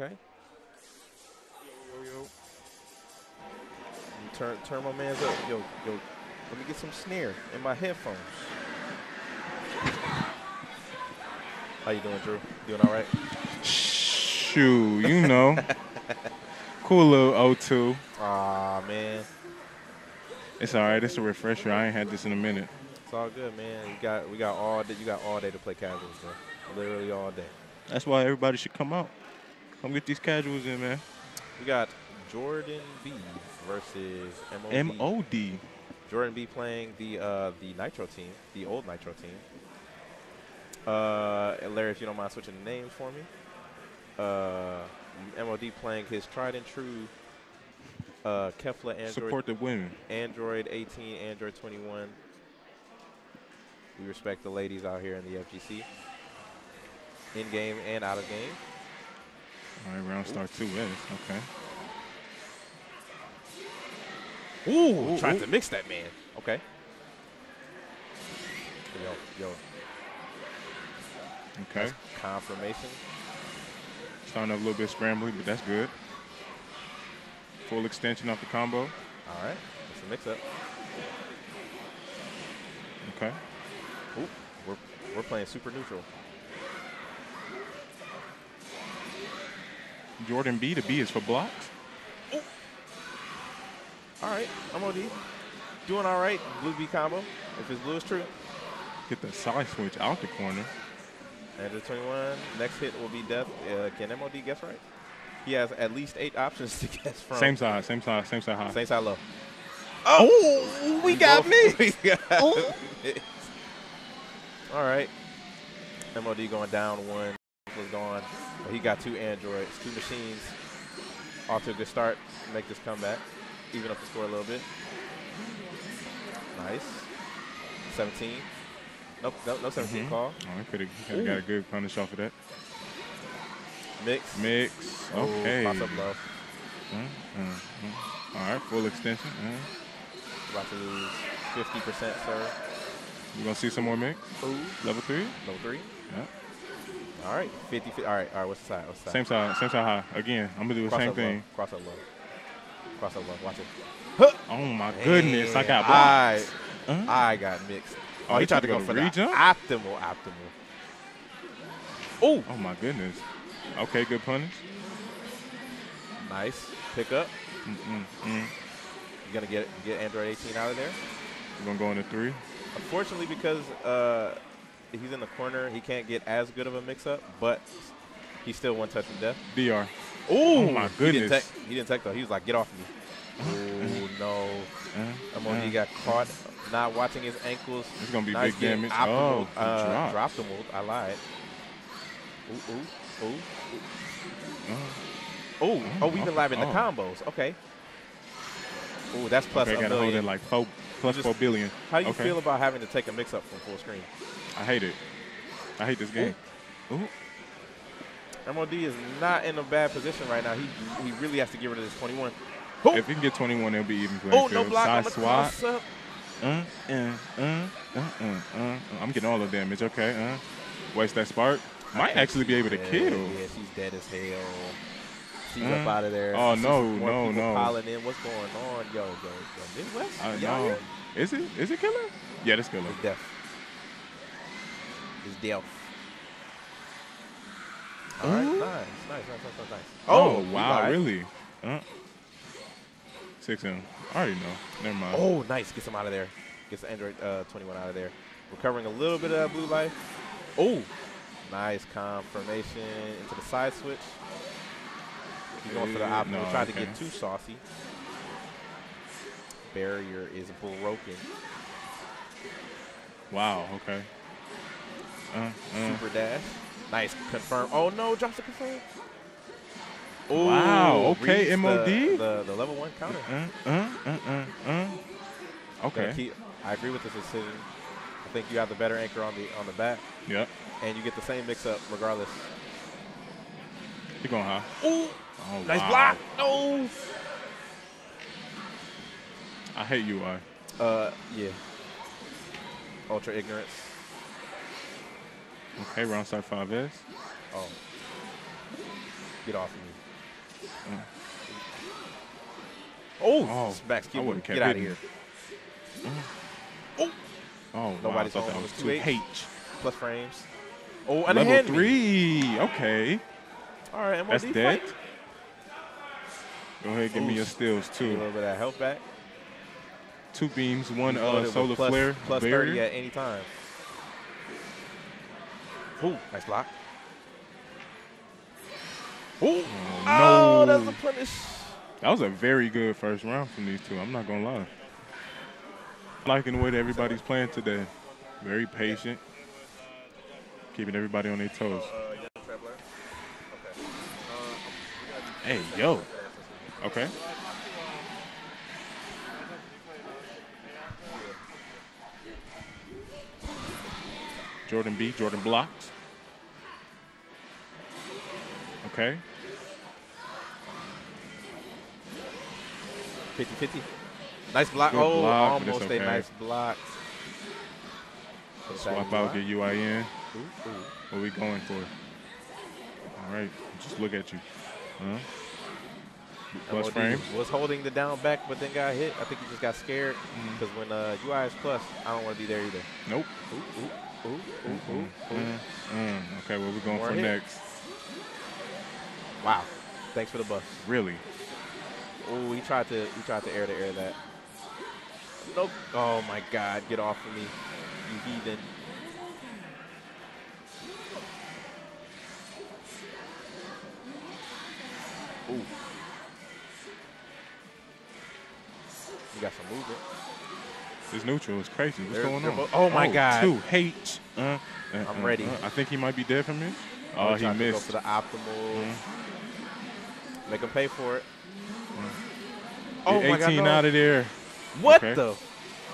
Okay. Yo, yo, yo. Turn, turn my man's up. Yo, yo. Let me get some snare in my headphones. How you doing, Drew? Doing all right? Shoo, you know. cool little O2. Aw, man. It's all right. It's a refresher. I ain't had this in a minute. It's all good, man. You got we got all day. You got all day to play casuals, bro. Literally all day. That's why everybody should come out. Come get these casuals in, man. We got Jordan B versus MOD. M-O-D. Jordan B playing the uh, the Nitro team, the old Nitro team. Uh, Larry, if you don't mind switching the names for me. Uh, MOD playing his tried and true uh, Kefla Android Support the women. Android 18, Android 21. We respect the ladies out here in the FGC, in game and out of game. All right, round start two is. Okay. Ooh, Ooh, trying ooh. to mix that man. Okay. Yo, yo, Okay. that's confirmation. Starting up a little bit scrambly, but that's good. Full extension off the combo. All right, it's a mix up. Okay. Ooh, we're we're playing super neutral. Jordan B. The B is for blocks. All right, I'm MOD doing all right. Blue B combo. If it's blue is true. Get the side switch out the corner. At the 21. Next hit will be death. Uh, can MOD guess right? He has at least eight options to guess from. Same side, same side, same side high. Same side low. Oh, we got both- me. we got Oh. All right. MOD going down one. Was gone. But he got two androids, two machines. Off to a good start. Make this comeback. Even up the score a little bit. Nice. 17. Nope, no, no 17 Mhm. call. Oh, I could have got a good punish off of that. Mix. Mix. Oh, Okay. Cross up low. Mm, mm, mm. All right, full extension. Mm. About to lose 50%, sir. You gonna see some more mix? Ooh. Level three? Level three. Yeah. All right. 50, 50. All right. All right. What's the side? What's the side? Same side, same side high. Again, I'm gonna do the Cross same up thing. Low. Cross up low. Cross up low. Watch it. Oh my goodness, I got I, blocks. Uh, I got mixed. Oh, Oh, he tried to go go for the re-jump? optimal, optimal. Oh, oh my goodness. Okay, good punish. nice pick up. Mm, mm, mm. You gonna get get Android 18 out of there? We're gonna go into three. Unfortunately, because uh, he's in the corner, he can't get as good of a mix-up, but he's still one touch from death. DR. Oh my He didn't, goodness. tech, he didn't tech though. He was like, "Get off me!" Oh no! Uh, MOD uh, got caught not watching his ankles. It's gonna be big damage. Optimal, oh, uh, drop. dropped him. I lied. Ooh, ooh, ooh. Uh, Oh, oh, we've been oh, live in the combos. Okay. Oh, that's plus okay, a gotta hold it like four, plus Just- four billion. How do you okay. feel about having to take a mix-up from full screen? I hate it. I hate this game. Ooh. MOD is not in a bad position right now. He he really has to get rid of this 21. If he can get 21, it'll be even playing Oh, no block Side swat. up. Uh, uh, uh, uh, uh, uh. I'm getting all the damage. Okay. Uh. Waste that spark. Might actually be able to kill. Yeah, she's dead as hell. She's Mm. up out of there. Oh, no, no, no. Piling in. What's going on, yo, yo, yo? Midwest? I Y'all know. here? Is it? Is it killer? Yeah, that's killer. It's death. It's death. All right, nice, nice, nice, nice, nice, nice. Oh, he wow, really? Uh, six in. I already know. Never mind. Oh, nice. Get some out of there. Gets the Android uh, 21 out of there. Recovering a little bit of blue life. Oh, nice confirmation into the side switch. He's going for the option. no, Tried to get too saucy. Barrier is broken. Wow. Okay. Uh, uh. Super dash. Nice confirm. Oh no, drops the confirm. Wow, okay, reads the- MOD. The, the, level one counter. Uh, uh, uh, uh, uh. Okay. keep- I agree with this decision. I think you have the better anchor on the on the back, Yep. and you get the same mix up regardless. Keep going high. Ooh, Oh, nice wow. block. No. I hate you, UI. Uh, yeah. Ultra ignorance. Okay, round start 5S. Oh. Get off of me. Oh, Oh, smacks I wouldn't Get out of hitting. here. Oh, Nobody's wow. I thought that was two two H. H. Plus frames. Oh, and a Level hand me. three. Okay. All right, MOD That's fight. dead. Go ahead, give me your Oof. steals A little bit of health back. Two beams, one He's uh, solar plus- flare. plus 30 barrier. at any time. Ooh, nice block. Ooh. Oh, Oh, no. that's a punish. That was a very good first round from these two. I'm not gonna lie. Liking the way that everybody's playing today. Very patient, keeping everybody on their toes. Hey, yo. Okay. Jordan B. Jordan blocks. Okay. 50-50. Nice block. Good oh, block, almost a nice block. Swap out, get UIN. Ooh, ooh. What we going for? All right, just look at you. Huh? Plus frame. Was holding the down back, but then got hit. I think he just got scared Mm-hmm. because when uh, UI is plus, I don't want to be there either. Nope. Ooh, ooh, ooh, ooh, ooh, ooh. Mm, mm. Okay, what we going for next? Wow. Thanks for the bus. Really? Oh, he tried to he tried to air to air that. Nope. Oh my God! Get off of me, you heathen. You got some movement. This neutral is crazy. What's They're- going on? oh my God. Two H. Uh, uh, I'm uh, ready. uh. I think he might be dead from this. Oh, he tried to Go missed. for the optimal. Mm. Make him pay for it. Get Oh my 18 God! no. out of there. What Okay. the?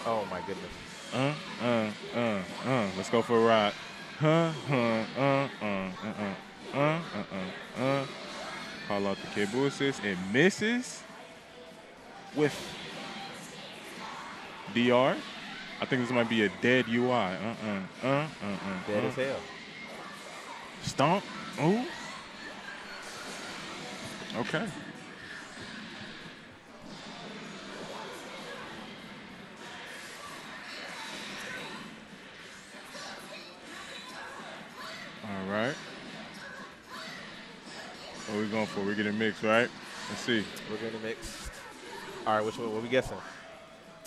Oh my goodness. Uh, uh, uh, uh. Let's go for a ride. Huh, huh, uh, uh, uh, uh, uh, uh, uh, uh. Call out the cable assist and misses with DR. I think this might be a dead UI. Uh, uh, uh, uh, uh. Dead uh. as hell. Stomp. Ooh. Okay. All right. What are we going for? We're getting mixed, right? Let's see. We're getting mixed. All right, which one? What are we guessing?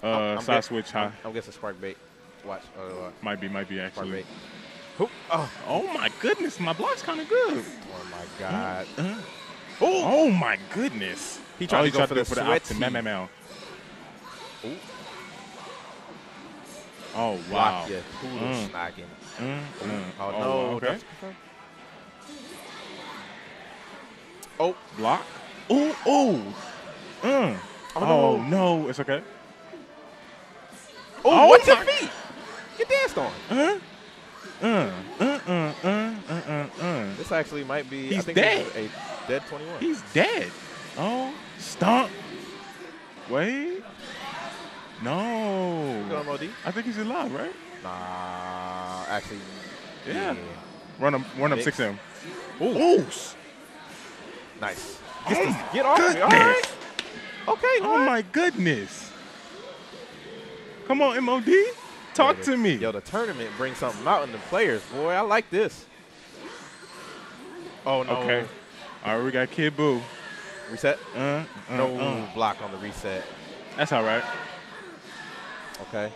Uh, I'm side guess- switch high. I'm guessing spark bait. Watch. Uh, Might be, might be spark actually. bait. Who? Oh, Oh my goodness, my block's kind of good. oh my God. Oh, oh my goodness. He tried oh, to go for the do for sweaty. opposite. Meow, meow, meow. Oh wow. Block. Poodle Mm. snacking. Mm, mm. Oh, wow, no. Okay. Oh, Block. Ooh, ooh. Mm. Oh, Oh, no. no. It's okay. Oh, Oh, what's your feet? Get danced on. Uh, uh, uh, uh, uh, uh, uh, uh. This actually might be. I He's think dead. A dead 21. He's dead. Oh, stomp. Wait. No. I think he's alive, right? Nah, actually. Yeah. Run him, run up Mix. six M. Ooh, Ooh. nice. Oh, Get, this, get off me. All goodness. right. Okay. Oh my goodness. Come on, MOD. Talk Yo, to me. Yo, the tournament brings something out in the players, boy. I like this. Oh no. Okay. All right, we got Kid Buu. Reset. Uh, uh, No uh. block on the reset. That's all right. Okay.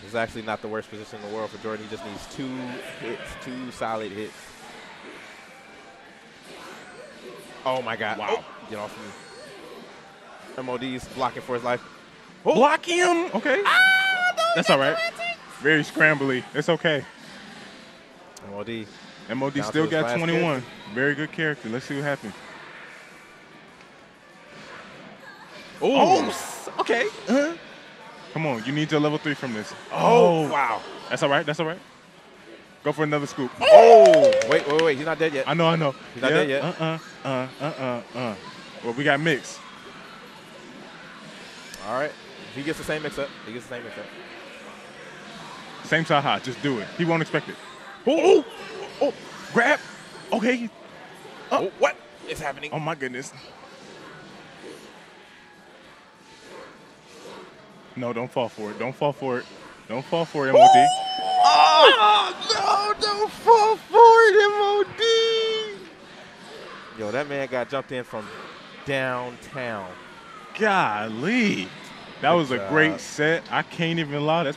This is actually not the worst position in the world for Jordan. He just needs two hits, two solid hits. Oh my God! Wow. Oh, get off of me. MOD's blocking for his life. Oh. Block him. Okay. That's all right. Very scrambly. It's okay. MOD. MOD Down still got last 21. Very good character. Let's see what happens. Oh, okay. Uh -huh. come on, you need your level three from this. Oh, wow. That's all right. That's all right. Go for another scoop. Oh, wait, wait, wait. He's not dead yet. I know, I know. He's not dead yet. Uh, uh, uh, uh, uh, uh. Well, we got mix. All right. He gets the same mix up. He gets the same mix up. Same side high. Just do it. He won't expect it. Oh, oh, oh. grab. Okay. Uh, oh, what? It's happening. Oh my goodness. No, don't fall for it. Don't fall for it. Don't fall for it, MOD. Oh, no, don't fall for it, MOD. Yo, that man got jumped in from downtown. Golly. That was a great set. I can't even lie. That's